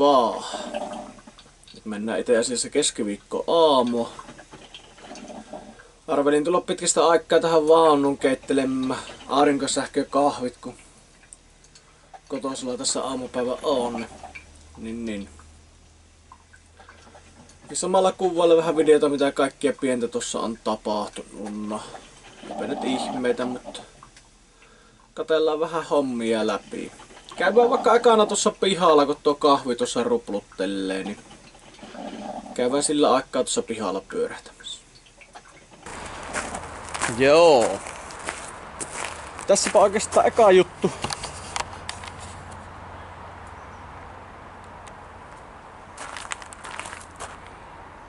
Vaan. Nyt mennään itse asiassa keskiviikko aamua. Arvelin tulla pitkistä aikaa tähän vaunun keittelemään aurinkosähkö kahvit, kun kotosella tässä aamupäivä on. Niin niin. Ja samalla kuvailla vähän videota, mitä kaikkia pientä tuossa on tapahtunut. Eipä nyt ihmeitä, mutta katellaan vähän hommia läpi. Käydään vaikka aikana tuossa pihalla, kun tuo kahvi tuossa rupluttelee, niin käydään sillä aikaa tuossa pihalla pyörähtämässä. Joo. Tässäpä oikeastaan eka juttu.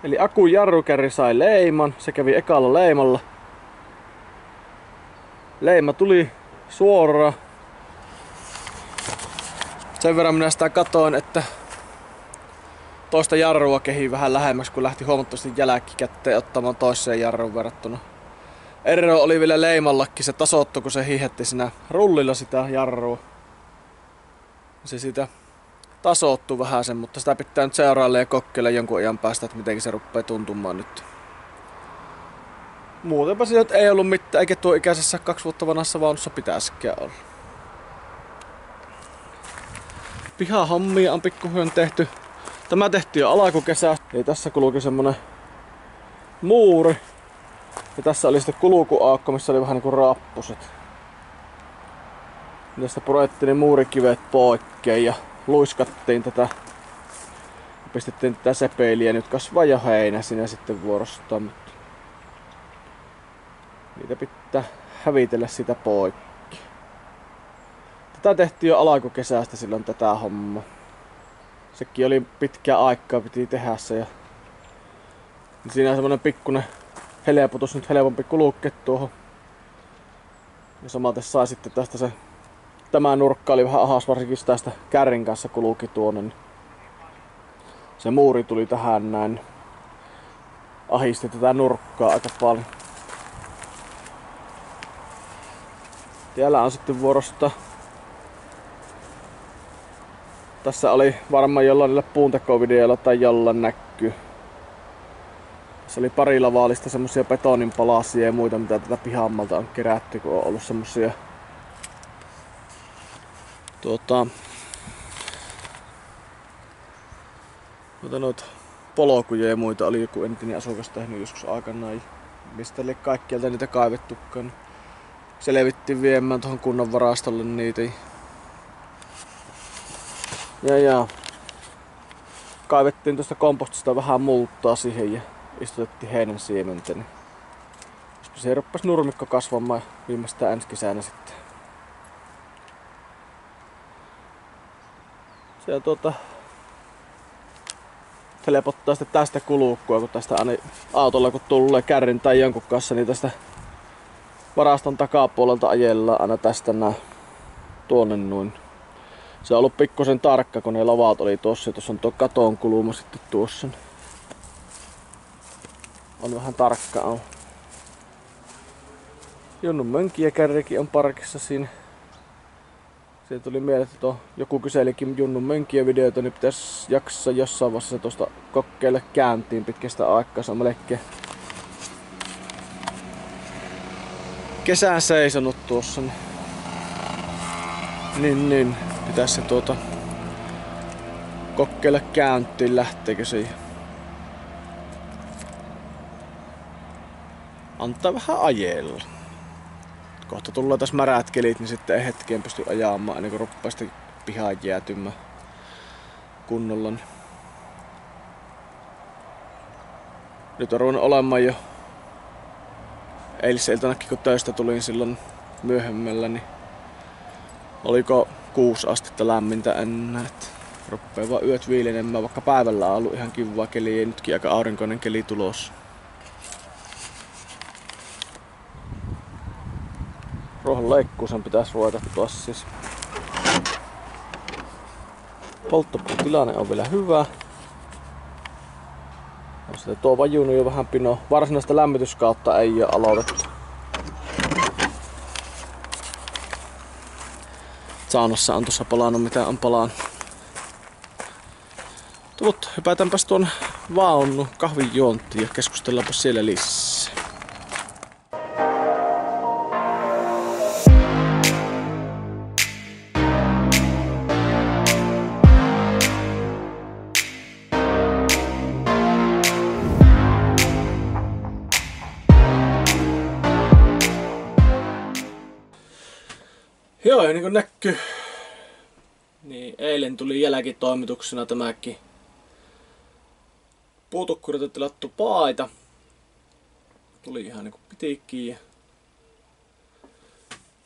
Eli Aku jarrukärri sai leiman, se kävi ekalla leimalla. Leima tuli suoraan sen verran minä sitä katoin, että toista jarrua kehi vähän lähemmäksi, kun lähti huomattavasti jälkikäteen ottamaan toiseen jarruun verrattuna. Ero oli vielä leimallakin, se tasoittu, kun se hihetti siinä rullilla sitä jarrua. Se siitä tasoittu vähän sen, mutta sitä pitää nyt seurailla ja kokeilla jonkun ajan päästä, että miten se rupeaa tuntumaan nyt. Muutenpa siinä ei ollut mitään, eikä tuo ikäisessä kaksi vuotta vanhassa vaunussa pitäisikään olla. Pihahommia on pikkuhyön tehty. Tämä tehtiin jo alkukesä. Ja tässä kulki semmonen muuri. Ja tässä oli sitten kulkuaakko, missä oli vähän niinku rappuset. Tästä purettiin ne muurikivet poikkeen ja luiskattiin tätä. Pistettiin tätä sepeiliä, nyt kasvaa jo heinä sinä sitten vuorostaan. Niitä pitää hävitellä sitä poikki. Tätä tehtiin jo alkukesästä silloin tätä hommaa. Sekin oli pitkä aikaa, piti tehdä se. Ja siinä on semmonen pikkunen helpotus nyt helpompi kulkea tuohon. Ja samaten sai sitten tästä se tämä nurkka oli vähän ahas, varsinkin tästä kärrin kanssa kulki tuonne. Niin se muuri tuli tähän näin. Ahisti tätä nurkkaa aika paljon. Täällä on sitten vuorosta tässä oli varmaan jollain puuntekovideolla tai jollain näkyy. Se oli pari lavaalista semmosia betonin palasia ja muita, mitä tätä pihammalta on kerätty, kun on ollut semmosia tuota, tuota noita polkuja ja muita oli joku entinen asukas tehnyt joskus aikanaan. Mistä oli kaikkialta niitä kaivettukaan. Selvittiin viemään tuohon kunnan varastolle niitä. Ja, ja kaivettiin tuosta kompostista vähän multaa siihen ja istutettiin heinän siementä. Niin se ruppasi nurmikko kasvamaan viimeistään ensi kesänä sitten. Se tuota, helpottaa sitten tästä kulukua, kun tästä aina autolla kun tulee kärrin tai jonkun kanssa, niin tästä varaston takapuolelta ajellaan aina tästä nää tuonne noin se on ollut pikkusen tarkka, kun ne lavat oli tossa. Tuossa on tuo katon kuluma sitten tuossa. On vähän tarkka on. Junnun mönki ja kärrikin on parkissa siinä. Se tuli mieleen, että tuo, joku kyselikin Junnun mönkiä videoita, niin pitäisi jaksaa jossain vaiheessa tuosta kokeille kääntiin pitkästä aikaa. Se kesään seisonut tuossa. Niin, niin. Niin pitäisi se tuota kokeilla käyntiin, lähteekö se antaa vähän ajella. Kohta tulee tässä märät kelit, niin sitten ei hetkeen pysty ajamaan ennen kuin ruppaa sitten pihaan jäätymään kunnolla. Nyt on olemaan jo eilisiltanakin kun töistä tulin silloin myöhemmällä, niin oliko kuusi astetta lämmintä enää. Ruppee vaan yöt viilenemään, vaikka päivällä on ollut ihan kivaa keli ja nytkin aika aurinkoinen keli tulossa. Ruohon leikkuusen pitäisi ruveta tuossa siis. Polttopuutilanne on vielä hyvä. Sitten tuo vajunut jo vähän pino. Varsinaista lämmityskautta ei ole aloitettu. saunassa on tuossa palannut mitä on palaan. Tullut, hypätäänpäs tuon vaunnu kahvin juontiin ja keskustellaanpa siellä lisää. Joo, ja niin kuin näkyy, niin eilen tuli jälkitoimituksena tämäkin puutukkurilta tilattu paita. Tuli ihan niin kuin ja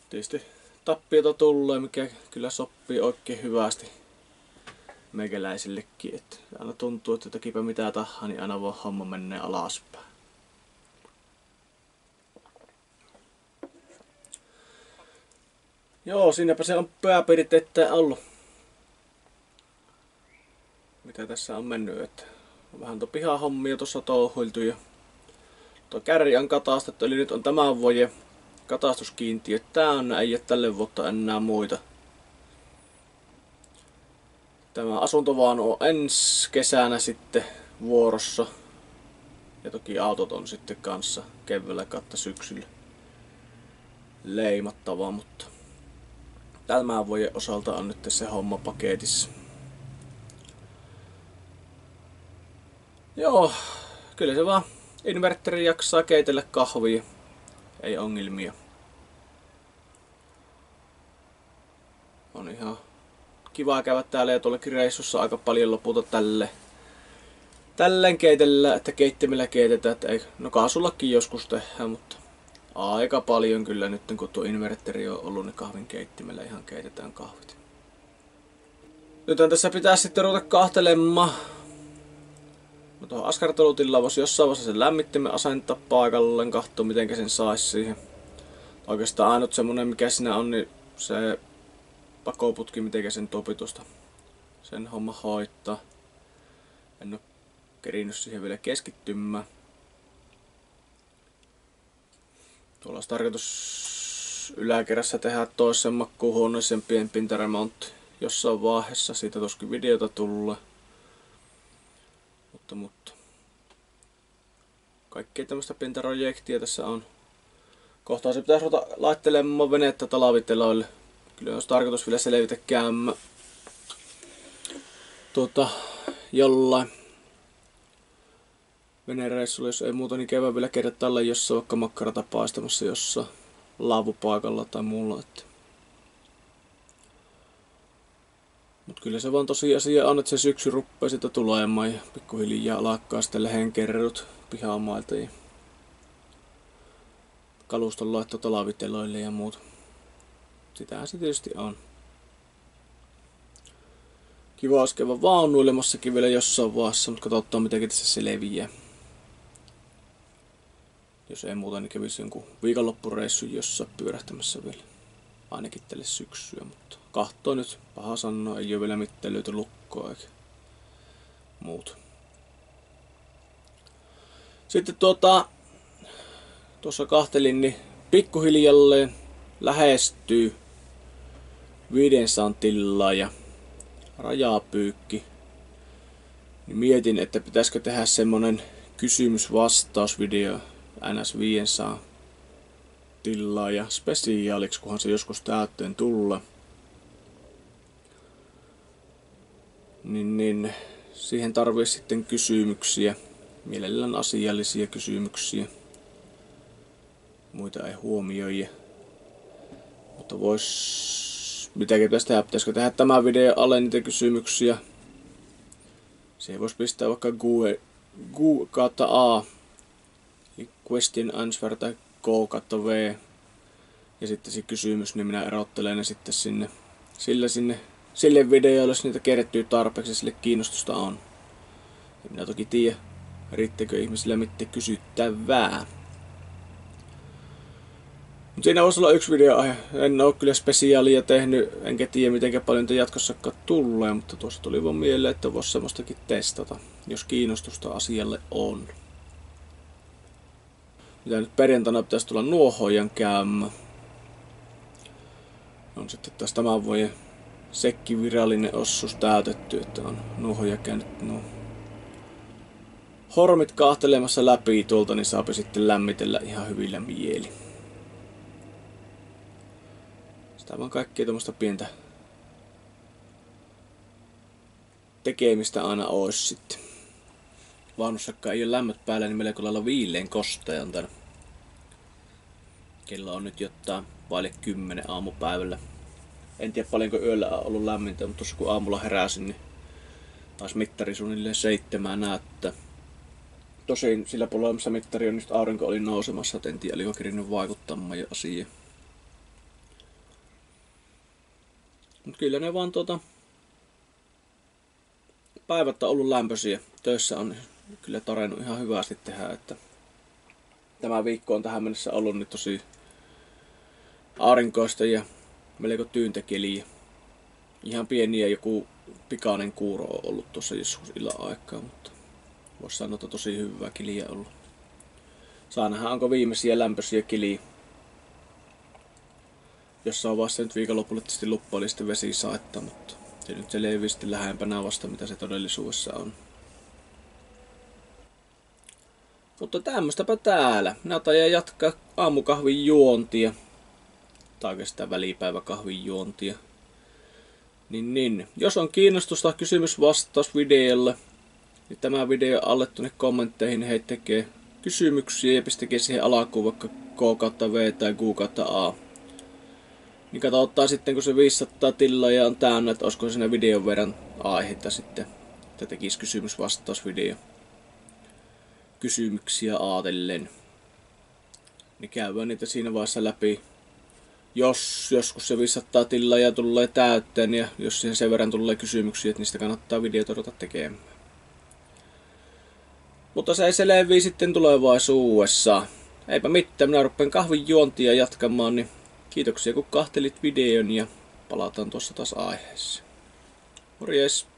tietysti tappiota tulee, mikä kyllä sopii oikein hyvästi meikäläisillekin. Että aina tuntuu, että tekipä mitä tahansa, niin aina voi homma menee alaspäin. Joo, siinäpä se on pääpiirteitä ollut. Mitä tässä on mennyt, että vähän tuo pihahommia tuossa touhuiltu ja tuo kärri on katastettu, eli nyt on tämän vuoden katastuskiintiö täynnä, ei ole tälle vuotta enää muita. Tämä asunto vaan on ensi kesänä sitten vuorossa. Ja toki autot on sitten kanssa keväällä katta syksyllä leimattavaa, mutta tämän vuoden osalta on nyt se homma paketissa. Joo, kyllä se vaan inverteri jaksaa keitellä kahvia. Ei ongelmia. On ihan kiva käydä täällä ja tuollakin reissussa aika paljon lopulta tälle. Tälleen keitellä, että keittimellä keitetään, että ei, no kaasullakin joskus tehdään, mutta aika paljon kyllä nyt kun tuo inverteri on ollut, niin kahvin keittimellä ihan keitetään kahvit. Nyt tässä pitää sitten ruveta kahtelemaan. No tuohon askartelutilla voisi jossain vaiheessa sen lämmittimen asentaa paikalleen, katsoa miten sen saisi siihen. Oikeastaan ainut semmonen mikä siinä on, niin se pakoputki, miten sen topitusta sen homma hoitaa. En oo kerinyt siihen vielä keskittymään. Tuolla olisi tarkoitus yläkerrassa tehdä toisen makkuuhuoneeseen pien pintaremontti jossain vaiheessa. Siitä tuskin videota tulla. Mutta, mutta. Kaikkea tämmöistä pintarojektia tässä on. Kohtaa se pitäisi ruveta laittelemaan venettä talaviteloille. Kyllä olisi tarkoitus vielä selvitä käymä. Tuota, jollain venereissulla, jos ei muuta, niin kevään vielä tällä jossain vaikka makkarata paistamassa jossain laavupaikalla tai muulla. Että. Mut kyllä se vaan tosiasia on, että se syksy ruppee sitä tulemaan ja pikkuhiljaa alkaa sitten lehen kerrot pihamailta ja kaluston laitto talaviteloille ja muut. Sitähän se tietysti on. Kiva olisi käydä vaunuilemassakin vielä jossain vaiheessa, mutta katsotaan miten tässä selviää. Jos ei muuta, niin kävisi jonkun viikonloppureissu jossain pyörähtämässä vielä. Ainakin tälle syksyä, mutta kahtoo nyt. Paha sanoa, ei ole vielä mitään löyty lukkoa eikä muut. Sitten tuota, tuossa kahtelin, niin pikkuhiljalleen lähestyy 500 tillaa ja rajapyykki. Niin mietin, että pitäisikö tehdä semmonen kysymys-vastausvideo NS 500 tilaa ja spesiaaliksi, kunhan se joskus täytteen tulla. Niin, niin siihen tarvii sitten kysymyksiä, mielellään asiallisia kysymyksiä. Muita ei huomioi. Mutta vois... Mitäkin pitäisi tehdä? Pitäisikö tehdä tämä video alle niitä kysymyksiä? Siihen voisi pistää vaikka Google, Google kautta A question answer tai K kautta V. Ja sitten se kysymys, niin minä erottelen ne sitten sinne, sillä sinne, sille videolle, jos niitä kerättyy tarpeeksi sille kiinnostusta on. Ja minä toki tiedä, riittääkö ihmisillä mitään kysyttävää. Mut siinä voisi olla yksi video En ole kyllä spesiaalia tehnyt, enkä tiedä miten paljon te jatkossakaan tulee, mutta tuossa tuli vaan mieleen, että voisi semmoistakin testata, jos kiinnostusta asialle on mitä nyt perjantaina pitäisi tulla nuohojan käymä. On sitten taas tämän vuoden sekki virallinen ossus täytetty, että on nuohoja käynyt nuo hormit kahtelemassa läpi tuolta, niin saapi sitten lämmitellä ihan hyvillä mieli. Sitä vaan kaikkea tuommoista pientä tekemistä aina ois sitten. Vaunussakaan ei ole lämmöt päällä, niin melko lailla viileen kosteja tänne. Kello on nyt jotain vaille kymmenen aamupäivällä. En tiedä paljonko yöllä on ollut lämmintä, mutta tuossa kun aamulla heräsin, niin taas mittari suunnilleen seitsemää näyttää. Tosin sillä puolella, missä mittari on, niin aurinko oli nousemassa, et en tiedä, oliko kirinyt vaikuttamaan jo asiaan. Mutta kyllä ne vaan tuota, päivät on ollut lämpöisiä. Töissä on kyllä tarennut ihan hyvästi tehdä, että tämä viikko on tähän mennessä ollut nyt tosi aurinkoista ja melko tyyntekeliä. Ihan pieniä joku pikainen kuuro on ollut tuossa joskus illan aikaa, mutta voisi sanoa, että tosi hyvää kiliä ollut. Saa nähdä, onko viimeisiä lämpöisiä kiliä. Jossain vaiheessa nyt viikonlopulle tietysti luppaili sitten vesi saetta, mutta se nyt se levi sitten lähempänä vasta, mitä se todellisuudessa on. Mutta tämmöistäpä täällä. Minä jatkaa aamukahvin juontia. Tai oikeastaan välipäiväkahvin juontia. Niin, niin. Jos on kiinnostusta kysymys vastaus videolle, niin tämä video alle tuonne kommentteihin niin heittäkee kysymyksiä ja pistäkää siihen alakuun vaikka K kautta V tai Q kautta A. Niin katsotaan sitten, kun se 500 tilloja on täynnä, että olisiko siinä videon verran aihetta sitten, että tekisi kysymys-vastausvideo. Kysymyksiä aatellen. Niin käydään niitä siinä vaiheessa läpi. Jos joskus se 500 tilloja tulee täytteen ja jos siihen sen verran tulee kysymyksiä, että niistä kannattaa videota ruveta tekemään. Mutta se se levii sitten tulevaisuudessa. Eipä mitään, minä rupean kahvin juontia jatkamaan, niin Kiitoksia kun kahtelit videon ja palataan tuossa taas aiheessa. Morjes!